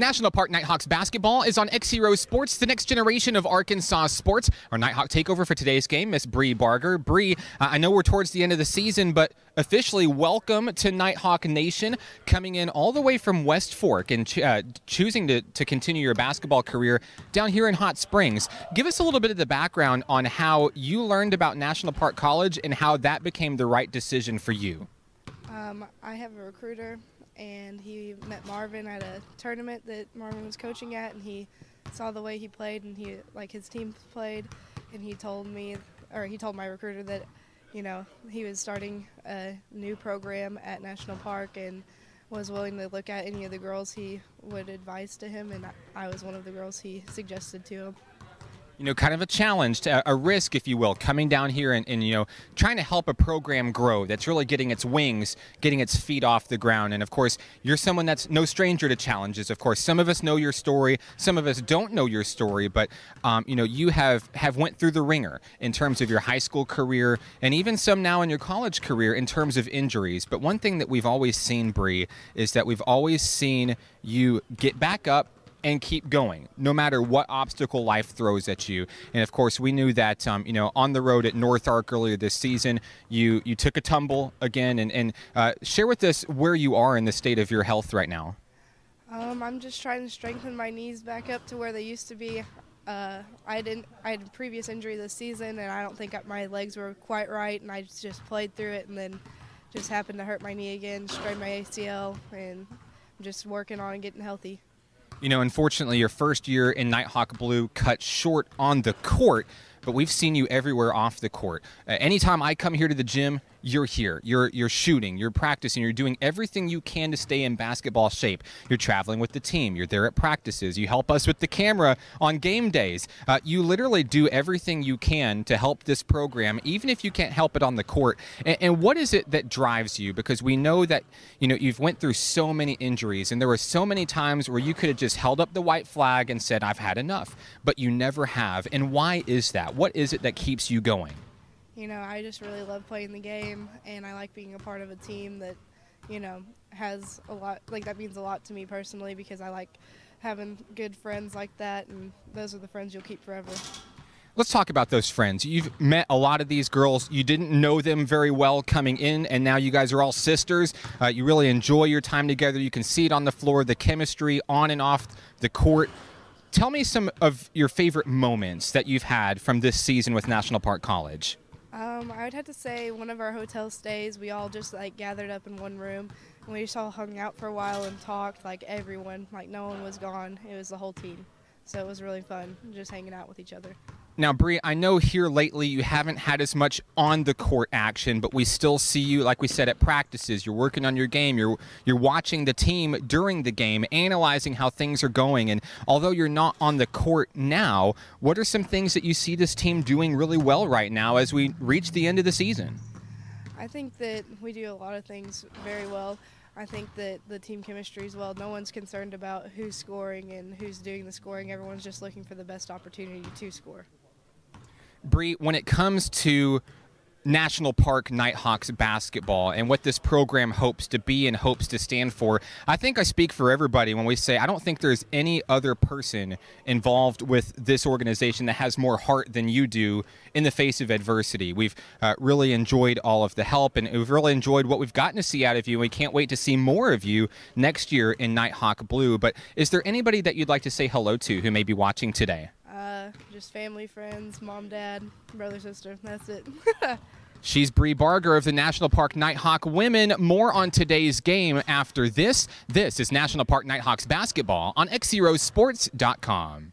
National Park Nighthawks basketball is on XZero Sports, the next generation of Arkansas sports. Our Nighthawk takeover for today's game, Miss Bree Barger. Bree, uh, I know we're towards the end of the season, but officially welcome to Nighthawk Nation, coming in all the way from West Fork and uh, choosing to, to continue your basketball career down here in Hot Springs. Give us a little bit of the background on how you learned about National Park College and how that became the right decision for you. Um, I have a recruiter and he met Marvin at a tournament that Marvin was coaching at, and he saw the way he played and he like his team played, and he told me, or he told my recruiter that, you know, he was starting a new program at National Park and was willing to look at any of the girls he would advise to him, and I was one of the girls he suggested to him you know, kind of a challenge, a risk, if you will, coming down here and, and, you know, trying to help a program grow that's really getting its wings, getting its feet off the ground. And of course, you're someone that's no stranger to challenges. Of course, some of us know your story, some of us don't know your story, but um, you know, you have have went through the ringer in terms of your high school career, and even some now in your college career in terms of injuries. But one thing that we've always seen, Bree, is that we've always seen you get back up and keep going no matter what obstacle life throws at you and of course we knew that um, you know on the road at NorthArk earlier this season you you took a tumble again and, and uh, share with us where you are in the state of your health right now um, i'm just trying to strengthen my knees back up to where they used to be uh, I didn't. I had a previous injury this season, and I don't think my legs were quite right, and I just played through it, and then just happened to hurt my knee again, strained my ACL, and I'm just working on getting healthy. You know, unfortunately, your first year in Nighthawk Blue cut short on the court, but we've seen you everywhere off the court. Uh, anytime I come here to the gym, you're here. You're you're shooting, you're practicing, you're doing everything you can to stay in basketball shape. You're traveling with the team. You're there at practices. You help us with the camera on game days. Uh, you literally do everything you can to help this program, even if you can't help it on the court. And, and what is it that drives you? Because we know that you know you've went through so many injuries, and there were so many times where you could have just held up the white flag and said, "I've had enough," but you never have. And why is that? What is it that keeps you going? You know, I just really love playing the game, and I like being a part of a team that, you know, has a lot. Like that means a lot to me personally because I like having good friends like that, and those are the friends you'll keep forever. Let's talk about those friends. You've met a lot of these girls. You didn't know them very well coming in, and now you guys are all sisters. Uh, you really enjoy your time together. You can see it on the floor, the chemistry on and off the court. Tell me some of your favorite moments that you've had from this season with National Park College. Um, I would have to say one of our hotel stays, we all just like gathered up in one room and we just all hung out for a while and talked like everyone, like no one was gone. It was the whole team. So it was really fun just hanging out with each other. Now, Bree, I know here lately you haven't had as much on the court action, but we still see you, like we said, at practices. You're working on your game. You're you're watching the team during the game, analyzing how things are going. And although you're not on the court now, what are some things that you see this team doing really well right now as we reach the end of the season? I think that we do a lot of things very well. I think that the team chemistry is well. No one's concerned about who's scoring and who's doing the scoring. Everyone's just looking for the best opportunity to score. Bree, when it comes to National Park Nighthawks basketball and what this program hopes to be and hopes to stand for. I think I speak for everybody when we say I don't think there's any other person involved with this organization that has more heart than you do in the face of adversity. We've uh, really enjoyed all of the help and we've really enjoyed what we've gotten to see out of you. We can't wait to see more of you next year in Nighthawk Blue. But is there anybody that you'd like to say hello to who may be watching today? Just family, friends, mom, dad, brother, sister. That's it. She's Bree Barger of the National Park Nighthawk Women. More on today's game after this. This is National Park Nighthawks basketball on xzerosports.com.